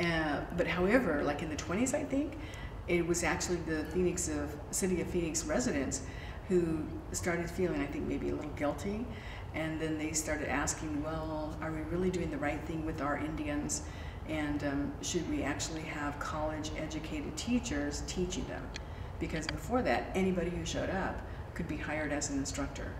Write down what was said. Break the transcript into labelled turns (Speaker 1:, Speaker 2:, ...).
Speaker 1: Uh, but however, like in the 20s, I think, it was actually the Phoenix of city of Phoenix residents who started feeling, I think, maybe a little guilty, and then they started asking, well, are we really doing the right thing with our Indians? And um, should we actually have college educated teachers teaching them? Because before that, anybody who showed up could be hired as an instructor.